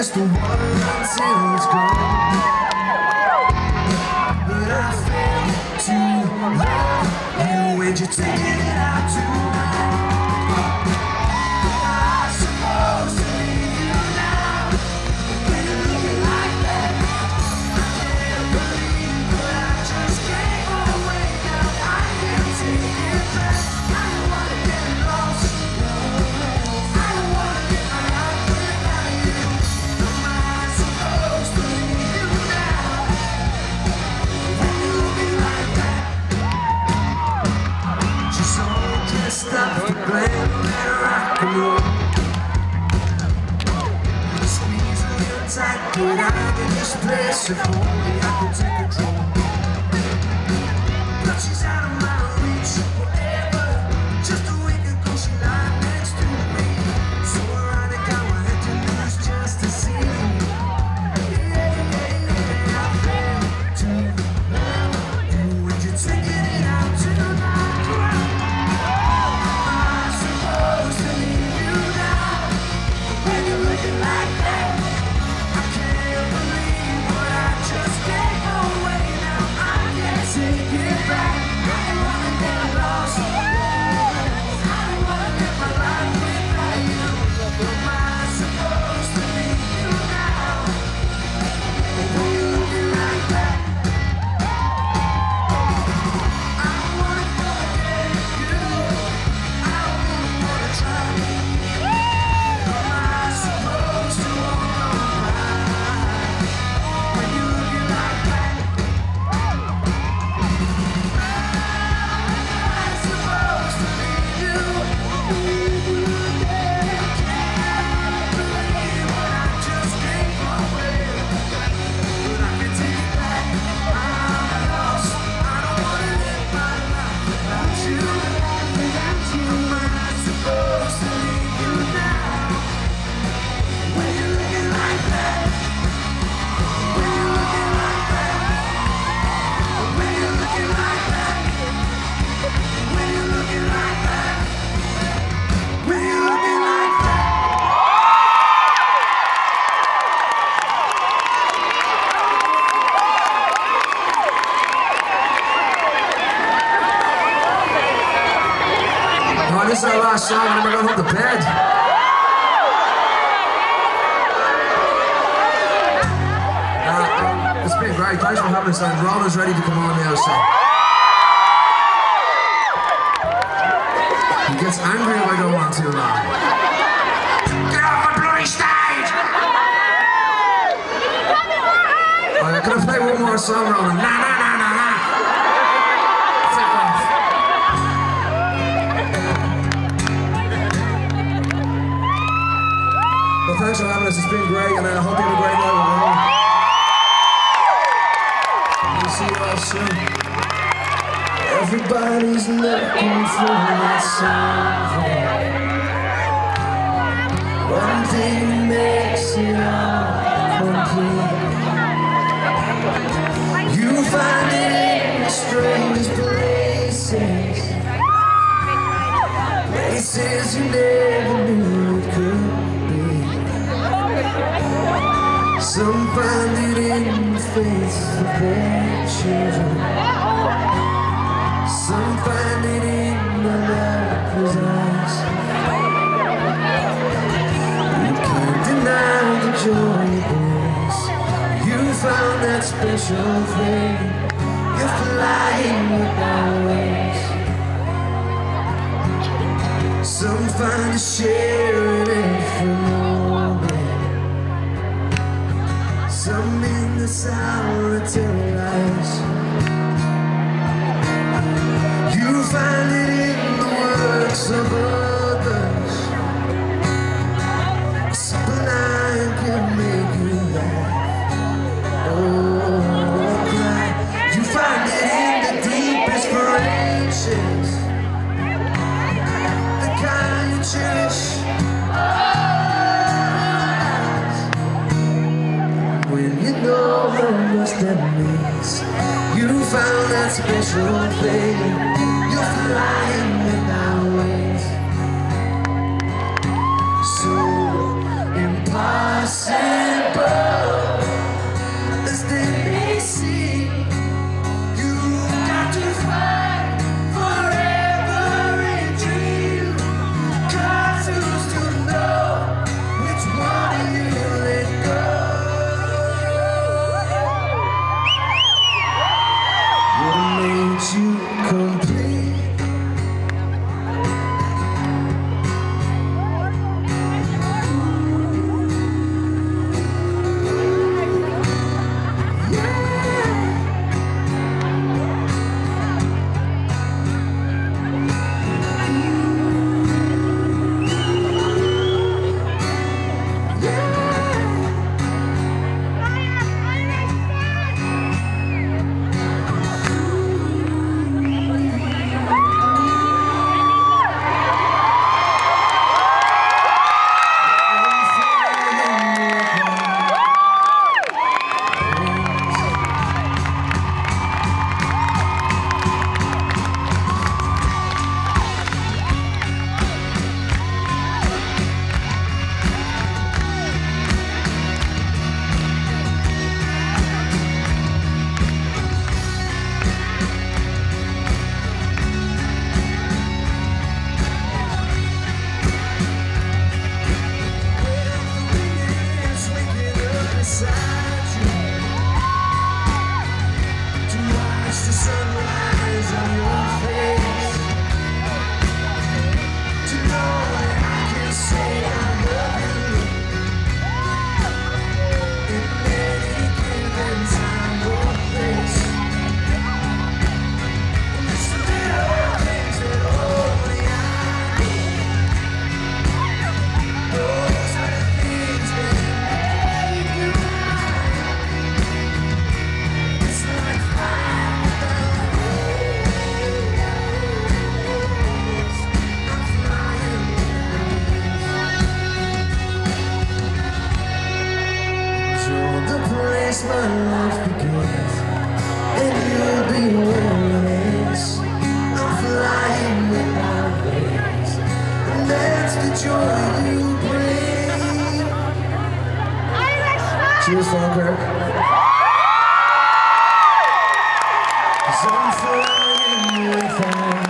Just the one until it's gone But I fail to love you when you're taking it out too place if only I could is our last song, and I'm going to hold the to bed. Uh, it's been great. Thanks for having us. And Ronan's ready to come on now, so. He gets angry if I go on too long. Get off my bloody stage! Right, I'm gonna play one more song, Ronan. great, and I hope you have a great night. We'll see you all soon. Everybody's looking for that something. One thing makes it all complete. You find it in the strangest places, places you never. Some find it in the face of their children Some find it in the lover's eyes You can't deny the joy it brings. You found that special thing. You're flying without wings. Some find a share Sour hour until it lies. You find it in the words of destinies You found that special thing You're flying without way. So impossible. Sandberg. Something in